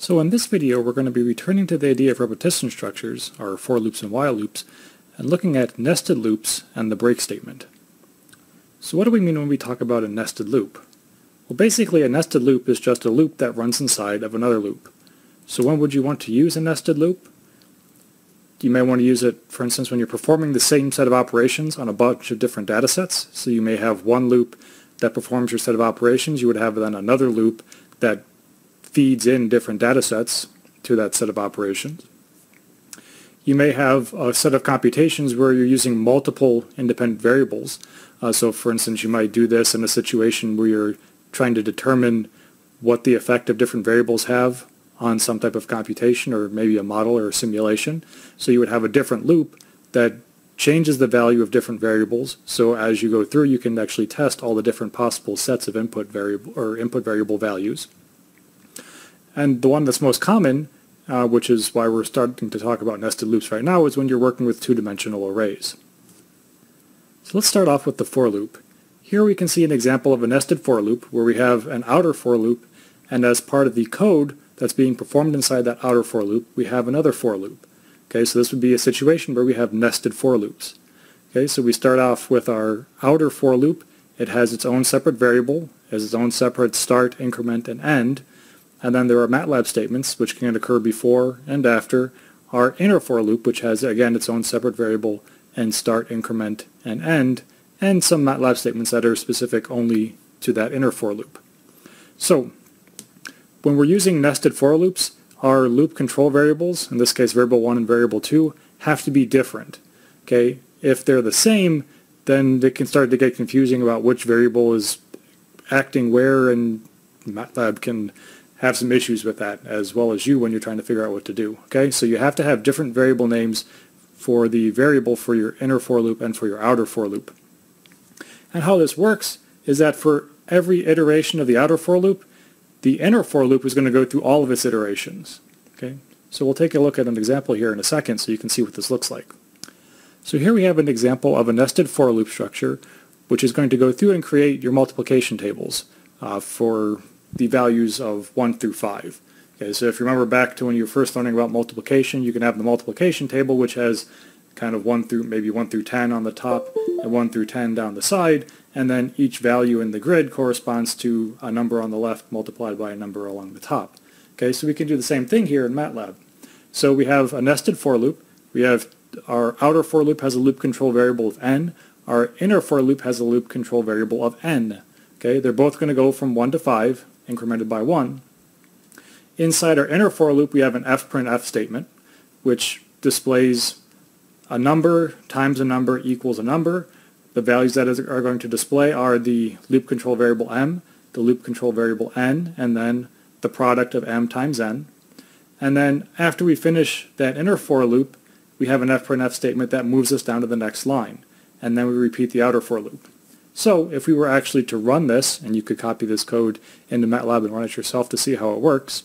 So in this video we're going to be returning to the idea of repetition structures, our for loops and while loops, and looking at nested loops and the break statement. So what do we mean when we talk about a nested loop? Well basically a nested loop is just a loop that runs inside of another loop. So when would you want to use a nested loop? You may want to use it, for instance, when you're performing the same set of operations on a bunch of different data sets. So you may have one loop that performs your set of operations. You would have then another loop that feeds in different data sets to that set of operations. You may have a set of computations where you're using multiple independent variables. Uh, so for instance, you might do this in a situation where you're trying to determine what the effect of different variables have on some type of computation or maybe a model or a simulation. So you would have a different loop that changes the value of different variables. So as you go through, you can actually test all the different possible sets of input variable or input variable values. And the one that's most common, uh, which is why we're starting to talk about nested loops right now, is when you're working with two-dimensional arrays. So let's start off with the for loop. Here we can see an example of a nested for loop where we have an outer for loop and as part of the code that's being performed inside that outer for loop, we have another for loop. Okay, so this would be a situation where we have nested for loops. Okay, so we start off with our outer for loop. It has its own separate variable, has its own separate start, increment, and end. And then there are MATLAB statements, which can occur before and after our inner for loop, which has, again, its own separate variable and start, increment, and end, and some MATLAB statements that are specific only to that inner for loop. So when we're using nested for loops, our loop control variables, in this case variable 1 and variable 2, have to be different. Okay, If they're the same, then it can start to get confusing about which variable is acting where, and MATLAB can have some issues with that as well as you when you're trying to figure out what to do. Okay, so you have to have different variable names for the variable for your inner for loop and for your outer for loop. And how this works is that for every iteration of the outer for loop, the inner for loop is going to go through all of its iterations. Okay, so we'll take a look at an example here in a second so you can see what this looks like. So here we have an example of a nested for loop structure which is going to go through and create your multiplication tables uh, for the values of 1 through 5. Okay, so if you remember back to when you were first learning about multiplication, you can have the multiplication table which has kind of 1 through maybe 1 through 10 on the top and 1 through 10 down the side, and then each value in the grid corresponds to a number on the left multiplied by a number along the top. Okay, so we can do the same thing here in MATLAB. So we have a nested for loop. We have our outer for loop has a loop control variable of n. Our inner for loop has a loop control variable of n. Okay, they're both going to go from 1 to 5 incremented by 1. Inside our inner for loop, we have an fprintf statement, which displays a number times a number equals a number. The values that are going to display are the loop control variable m, the loop control variable n, and then the product of m times n. And then after we finish that inner for loop, we have an fprintf statement that moves us down to the next line. And then we repeat the outer for loop. So if we were actually to run this, and you could copy this code into MATLAB and run it yourself to see how it works,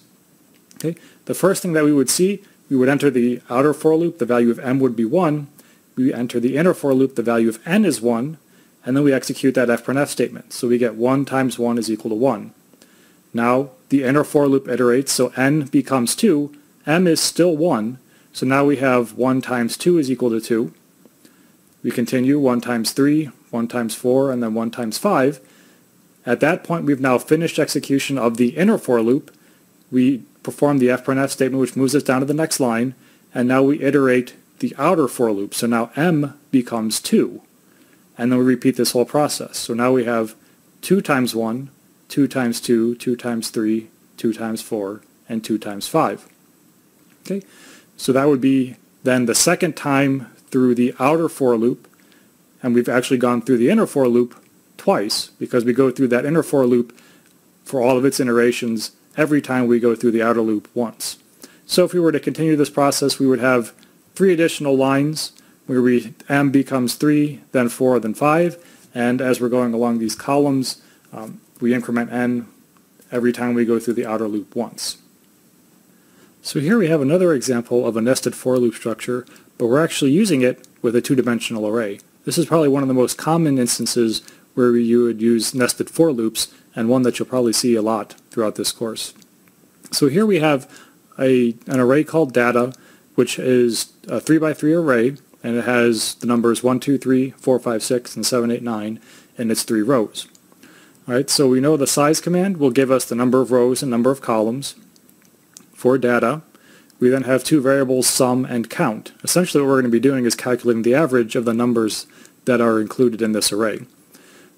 okay, the first thing that we would see, we would enter the outer for loop, the value of m would be 1. We enter the inner for loop, the value of n is 1, and then we execute that fprintf statement. So we get 1 times 1 is equal to 1. Now the inner for loop iterates, so n becomes 2, m is still 1, so now we have 1 times 2 is equal to 2. We continue 1 times 3, 1 times 4, and then 1 times 5. At that point, we've now finished execution of the inner for loop. We perform the fprintf statement, which moves us down to the next line, and now we iterate the outer for loop. So now m becomes 2. And then we repeat this whole process. So now we have 2 times 1, 2 times 2, 2 times 3, 2 times 4, and 2 times 5. Okay, so that would be then the second time through the outer for loop, and we've actually gone through the inner for loop twice because we go through that inner for loop for all of its iterations every time we go through the outer loop once. So if we were to continue this process, we would have three additional lines where we m becomes 3, then 4, then 5, and as we're going along these columns, um, we increment n every time we go through the outer loop once. So here we have another example of a nested for loop structure, but we're actually using it with a two-dimensional array. This is probably one of the most common instances where you would use nested for loops, and one that you'll probably see a lot throughout this course. So here we have a, an array called data, which is a 3 by 3 array, and it has the numbers 1, 2, 3, 4, 5, 6, and 7, 8, 9, and its three rows. All right, so we know the size command will give us the number of rows and number of columns for data. We then have two variables, sum and count. Essentially what we're going to be doing is calculating the average of the numbers that are included in this array.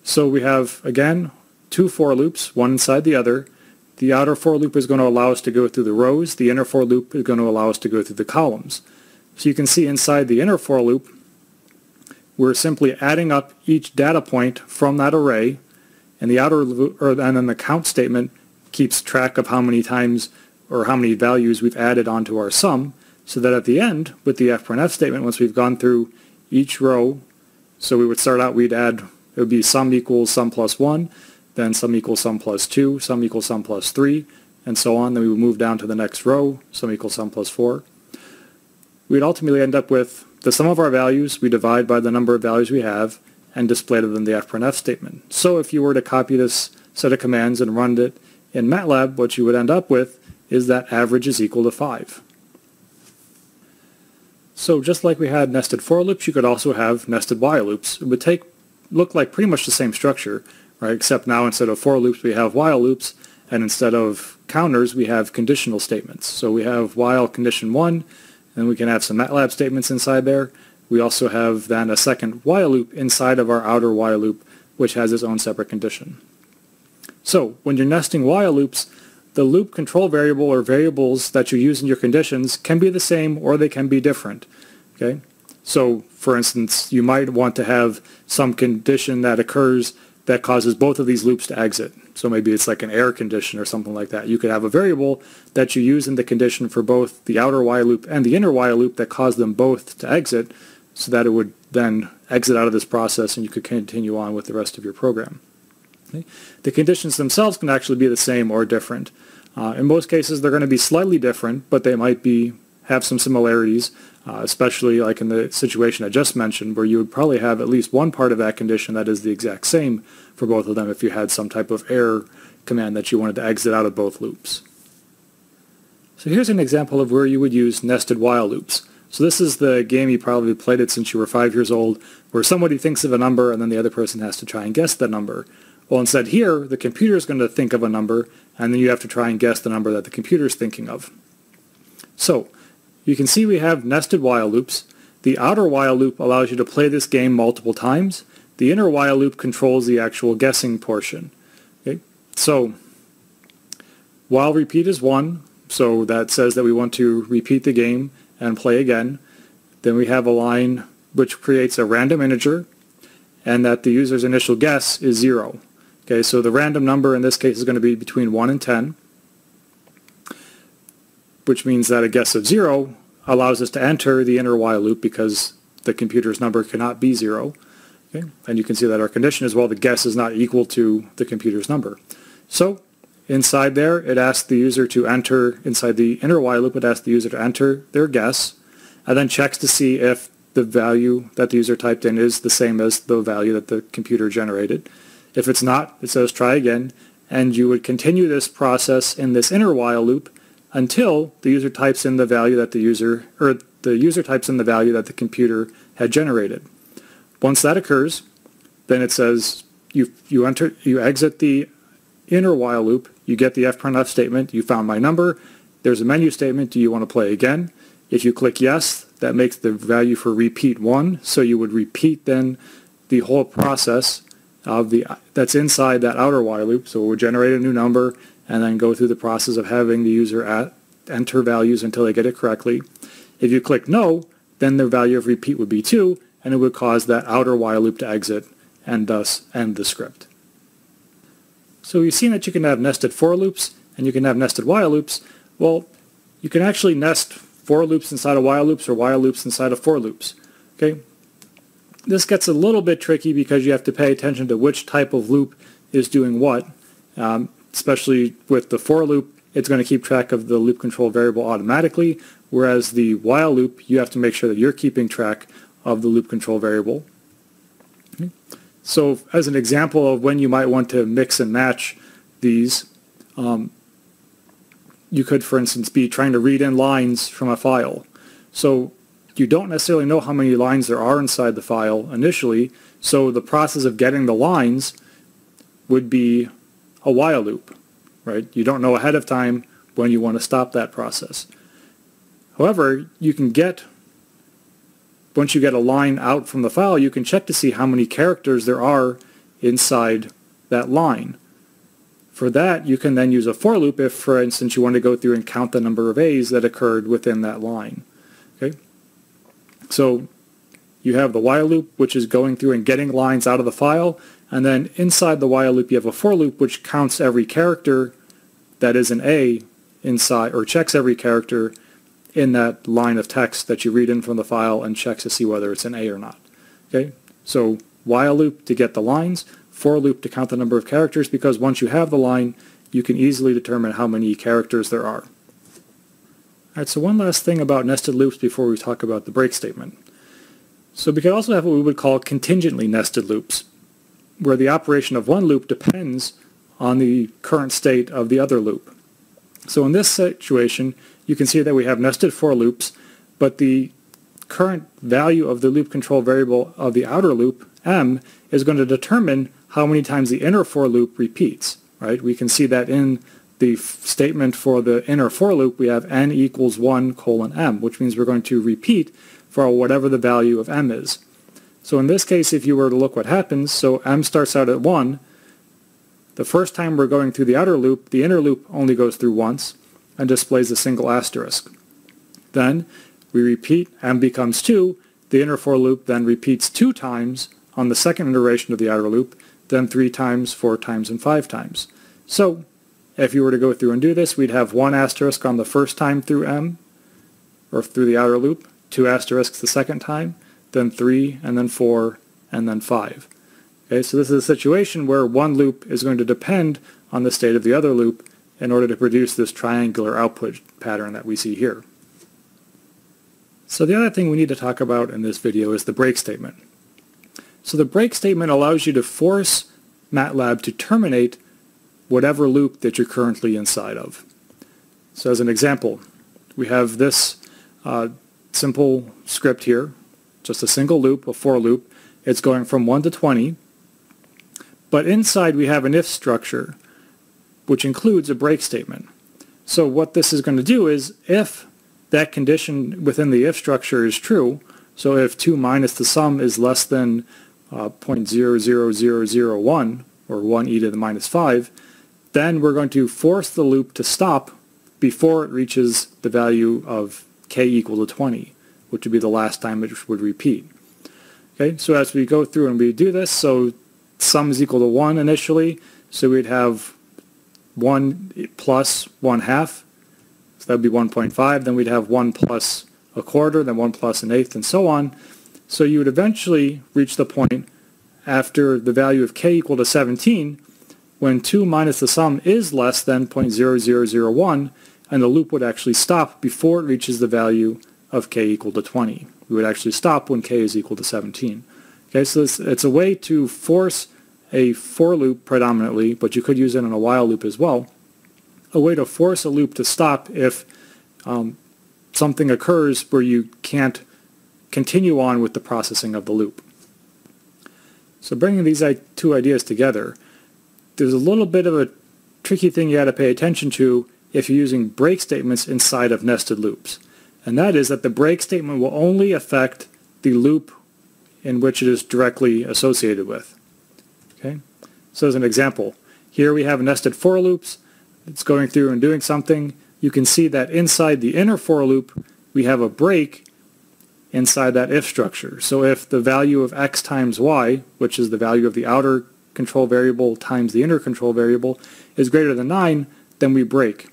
So we have, again, two for loops, one inside the other. The outer for loop is going to allow us to go through the rows. The inner for loop is going to allow us to go through the columns. So you can see inside the inner for loop, we're simply adding up each data point from that array, and the outer or, and then the count statement keeps track of how many times or how many values we've added onto our sum, so that at the end, with the fprintf statement, once we've gone through each row, so we would start out, we'd add, it would be sum equals sum plus 1, then sum equals sum plus 2, sum equals sum plus 3, and so on. Then we would move down to the next row, sum equals sum plus 4. We'd ultimately end up with the sum of our values, we divide by the number of values we have, and display them in the fprintf statement. So if you were to copy this set of commands and run it in MATLAB, what you would end up with is that average is equal to 5. So just like we had nested for loops, you could also have nested while loops. It would take look like pretty much the same structure, right? Except now instead of for loops, we have while loops, and instead of counters, we have conditional statements. So we have while condition 1, and we can have some MATLAB statements inside there. We also have then a second while loop inside of our outer while loop, which has its own separate condition. So when you're nesting while loops, the loop control variable or variables that you use in your conditions can be the same or they can be different. Okay? So for instance, you might want to have some condition that occurs that causes both of these loops to exit. So maybe it's like an error condition or something like that. You could have a variable that you use in the condition for both the outer while loop and the inner while loop that cause them both to exit so that it would then exit out of this process and you could continue on with the rest of your program. The conditions themselves can actually be the same or different. Uh, in most cases, they're going to be slightly different, but they might be have some similarities, uh, especially like in the situation I just mentioned, where you would probably have at least one part of that condition that is the exact same for both of them if you had some type of error command that you wanted to exit out of both loops. So here's an example of where you would use nested while loops. So this is the game you probably played it since you were five years old, where somebody thinks of a number and then the other person has to try and guess the number. Well, instead here, the computer is going to think of a number, and then you have to try and guess the number that the computer is thinking of. So, you can see we have nested while loops. The outer while loop allows you to play this game multiple times. The inner while loop controls the actual guessing portion. Okay? So, while repeat is 1, so that says that we want to repeat the game and play again. Then we have a line which creates a random integer, and that the user's initial guess is 0. Okay, so the random number in this case is going to be between 1 and 10, which means that a guess of 0 allows us to enter the inner while loop because the computer's number cannot be 0. Okay? And you can see that our condition is, well, the guess is not equal to the computer's number. So inside there, it asks the user to enter, inside the inner while loop, it asks the user to enter their guess, and then checks to see if the value that the user typed in is the same as the value that the computer generated. If it's not, it says try again, and you would continue this process in this inner while loop until the user types in the value that the user, or the user types in the value that the computer had generated. Once that occurs, then it says you, you, enter, you exit the inner while loop, you get the fprintf statement, you found my number, there's a menu statement, do you want to play again? If you click yes, that makes the value for repeat 1, so you would repeat then the whole process of the that's inside that outer while loop. So it would generate a new number and then go through the process of having the user at, enter values until they get it correctly. If you click no, then the value of repeat would be 2, and it would cause that outer while loop to exit and thus end the script. So we've seen that you can have nested for loops and you can have nested while loops. Well, you can actually nest for loops inside of while loops or while loops inside of for loops. Okay, this gets a little bit tricky because you have to pay attention to which type of loop is doing what. Um, especially with the for loop, it's going to keep track of the loop control variable automatically, whereas the while loop, you have to make sure that you're keeping track of the loop control variable. So as an example of when you might want to mix and match these, um, you could, for instance, be trying to read in lines from a file. So you don't necessarily know how many lines there are inside the file initially, so the process of getting the lines would be a while loop, right? You don't know ahead of time when you want to stop that process. However, you can get, once you get a line out from the file, you can check to see how many characters there are inside that line. For that, you can then use a for loop if, for instance, you want to go through and count the number of A's that occurred within that line. Okay, So you have the while loop, which is going through and getting lines out of the file, and then inside the while loop you have a for loop, which counts every character that is an A inside, or checks every character in that line of text that you read in from the file and checks to see whether it's an A or not. Okay, so while loop to get the lines, for loop to count the number of characters because once you have the line, you can easily determine how many characters there are. Alright, so one last thing about nested loops before we talk about the break statement. So we could also have what we would call contingently nested loops, where the operation of one loop depends on the current state of the other loop. So in this situation, you can see that we have nested for loops, but the current value of the loop control variable of the outer loop, m, is going to determine how many times the inner for loop repeats, right? We can see that in the statement for the inner for loop, we have n equals 1 colon m, which means we're going to repeat for whatever the value of m is. So in this case, if you were to look what happens, so m starts out at 1. The first time we're going through the outer loop, the inner loop only goes through once and displays a single asterisk. Then we repeat, m becomes 2. The inner for loop then repeats two times on the second iteration of the outer loop, then three times, four times, and five times. So if you were to go through and do this, we'd have one asterisk on the first time through M, or through the outer loop, two asterisks the second time, then three, and then four, and then five. Okay, so this is a situation where one loop is going to depend on the state of the other loop in order to produce this triangular output pattern that we see here. So the other thing we need to talk about in this video is the break statement. So the break statement allows you to force MATLAB to terminate whatever loop that you're currently inside of. So as an example, we have this uh, simple script here, just a single loop, a for loop. It's going from 1 to 20, but inside we have an if structure, which includes a break statement. So what this is going to do is if that condition within the if structure is true, so if 2 minus the sum is less than uh, 0.00001 or 1 e to the minus 5, then we're going to force the loop to stop before it reaches the value of k equal to 20, which would be the last time it would repeat. Okay, so as we go through and we do this, so sum is equal to 1 initially, so we'd have 1 plus 1 half, so that would be 1.5, then we'd have 1 plus a quarter, then 1 plus an eighth, and so on, so you would eventually reach the point after the value of k equal to 17 when 2 minus the sum is less than 0.0001 and the loop would actually stop before it reaches the value of k equal to 20. We would actually stop when k is equal to 17. Okay, so this, it's a way to force a for loop predominantly, but you could use it in a while loop as well, a way to force a loop to stop if um, something occurs where you can't continue on with the processing of the loop. So bringing these two ideas together, there's a little bit of a tricky thing you got to pay attention to if you're using break statements inside of nested loops. And that is that the break statement will only affect the loop in which it is directly associated with. Okay? So as an example, here we have nested for loops. It's going through and doing something. You can see that inside the inner for loop, we have a break inside that if structure. So if the value of x times y, which is the value of the outer control variable times the inner control variable, is greater than 9, then we break.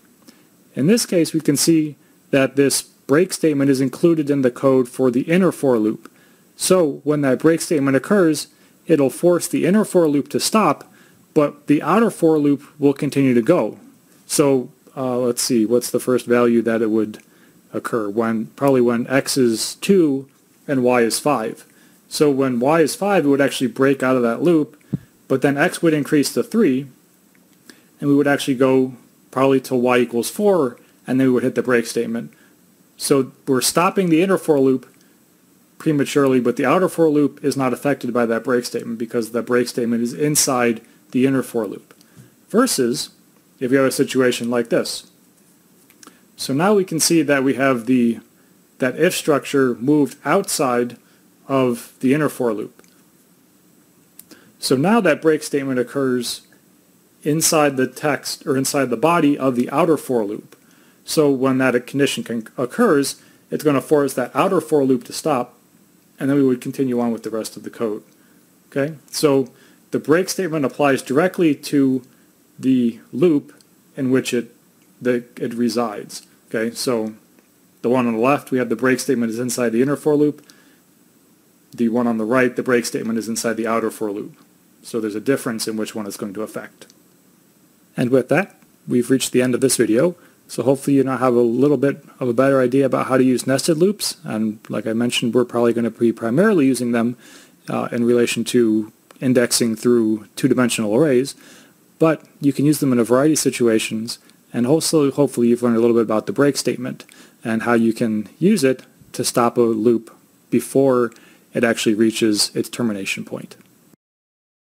In this case, we can see that this break statement is included in the code for the inner for loop. So when that break statement occurs, it'll force the inner for loop to stop, but the outer for loop will continue to go. So uh, let's see, what's the first value that it would occur when probably when x is 2 and y is 5. So when y is 5, it would actually break out of that loop, but then x would increase to 3, and we would actually go probably till y equals 4, and then we would hit the break statement. So we're stopping the inner for loop prematurely, but the outer for loop is not affected by that break statement because the break statement is inside the inner for loop. Versus if you have a situation like this. So now we can see that we have the that if structure moved outside of the inner for loop. So now that break statement occurs inside the text or inside the body of the outer for loop. So when that condition can, occurs, it's going to force that outer for loop to stop, and then we would continue on with the rest of the code. Okay, so the break statement applies directly to the loop in which it the, it resides. Okay, so the one on the left, we have the break statement is inside the inner for loop. The one on the right, the break statement is inside the outer for loop. So there's a difference in which one is going to affect. And with that, we've reached the end of this video. So hopefully you now have a little bit of a better idea about how to use nested loops. And like I mentioned, we're probably going to be primarily using them uh, in relation to indexing through two-dimensional arrays. But you can use them in a variety of situations. And also, hopefully you've learned a little bit about the break statement and how you can use it to stop a loop before it actually reaches its termination point.